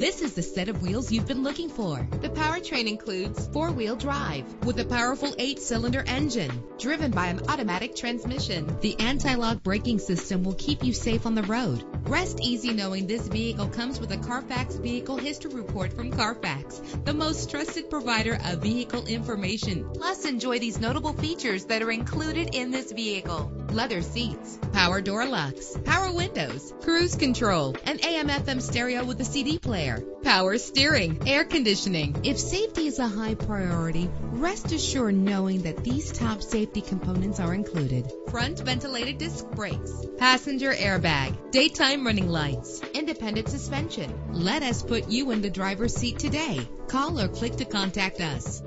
This is the set of wheels you've been looking for. The powertrain includes four-wheel drive with a powerful eight-cylinder engine driven by an automatic transmission. The anti-lock braking system will keep you safe on the road. Rest easy knowing this vehicle comes with a Carfax Vehicle History Report from Carfax, the most trusted provider of vehicle information. Plus, enjoy these notable features that are included in this vehicle. Leather seats, power door locks, power windows, cruise control, AM FM stereo with a CD player, power steering, air conditioning. If safety is a high priority, rest assured knowing that these top safety components are included. Front ventilated disc brakes, passenger airbag, daytime running lights, independent suspension. Let us put you in the driver's seat today. Call or click to contact us.